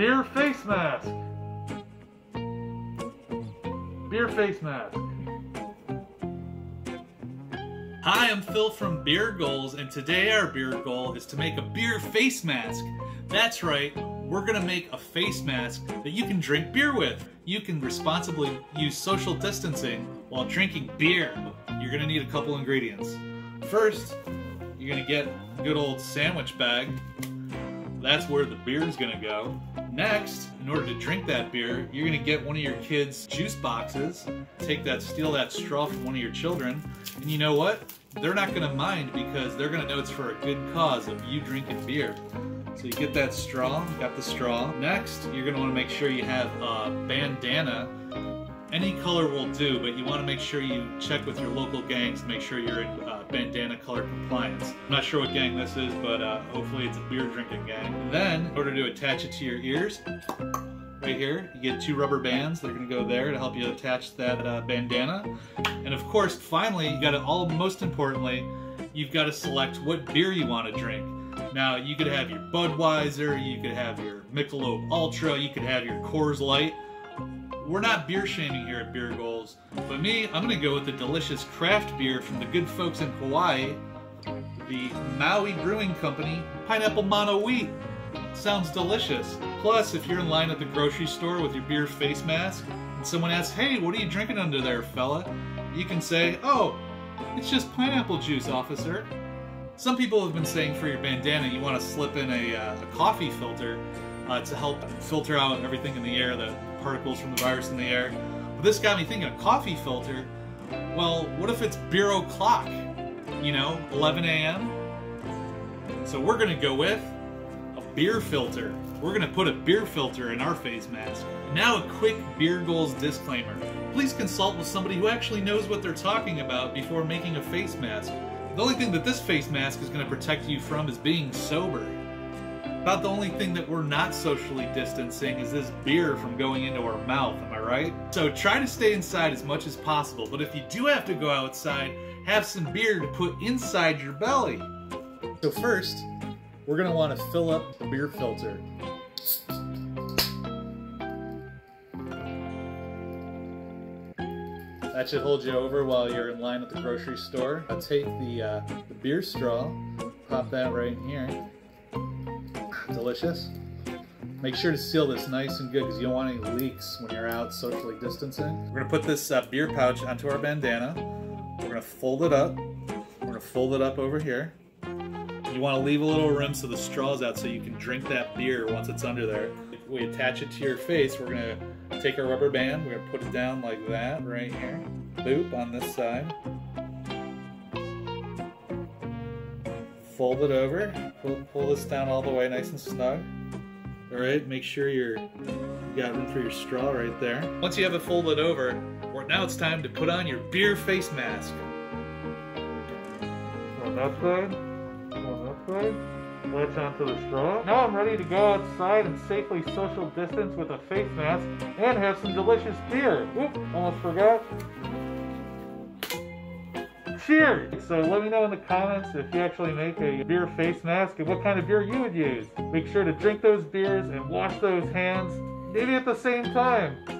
beer face mask. Beer face mask. Hi, I'm Phil from Beer Goals, and today our beer goal is to make a beer face mask. That's right, we're gonna make a face mask that you can drink beer with. You can responsibly use social distancing while drinking beer. You're gonna need a couple ingredients. First, you're gonna get a good old sandwich bag. That's where the beer is gonna go. Next, in order to drink that beer, you're gonna get one of your kids' juice boxes, take that, steal that straw from one of your children, and you know what? They're not gonna mind because they're gonna know it's for a good cause of you drinking beer. So you get that straw, got the straw. Next, you're gonna wanna make sure you have a bandana. Any color will do, but you wanna make sure you check with your local gangs to make sure you're in uh, bandana color compliance. I'm not sure what gang this is, but uh, hopefully it's a beer drinking gang. Then, in order to attach it to your ears, right here, you get two rubber bands. They're gonna go there to help you attach that uh, bandana. And of course, finally, you gotta all, most importantly, you've gotta select what beer you wanna drink. Now, you could have your Budweiser, you could have your Michelob Ultra, you could have your Coors Light. We're not beer shaming here at Beer Goals, but me, I'm gonna go with the delicious craft beer from the good folks in Hawaii, the Maui Brewing Company Pineapple Mana Wheat. Sounds delicious. Plus, if you're in line at the grocery store with your beer face mask, and someone asks, hey, what are you drinking under there, fella? You can say, oh, it's just pineapple juice, officer. Some people have been saying for your bandana, you want to slip in a, uh, a coffee filter uh, to help filter out everything in the air, the particles from the virus in the air. But this got me thinking, a coffee filter? Well, what if it's beer o'clock? You know, 11 a.m.? So we're to go with a beer filter. We're to put a beer filter in our face mask. Now a quick Beer Goals disclaimer. Please consult with somebody who actually knows what they're talking about before making a face mask. The only thing that this face mask is to protect you from is being sober. About the only thing that we're not socially distancing is this beer from going into our mouth, am I right? So try to stay inside as much as possible, but if you do have to go outside, have some beer to put inside your belly. So first, we're want to fill up the beer filter. That should hold you over while you're in line at the grocery store. I'll take the, uh, the beer straw, pop that right in here. Delicious. Make sure to seal this nice and good because you don't want any leaks when you're out socially distancing. We're gonna put this uh, beer pouch onto our bandana. We're gonna fold it up. We're gonna fold it up over here. You want to leave a little room so the straw's out so you can drink that beer once it's under there. If we attach it to your face, we're gonna take our rubber band, we're gonna put it down like that right here. Boop on this side. Fold it over. Pull, pull this down all the way nice and snug. Alright, make sure you're you got room for your straw right there. Once you have it folded over, well, now it's time to put on your beer face mask. On that side. On that side. Latch onto the straw. Now I'm ready to go outside and safely social distance with a face mask and have some delicious beer. Oop, almost forgot. So let me know in the comments if you actually make a beer face mask and what kind of beer you would use. Make sure to drink those beers and wash those hands, maybe at the same time.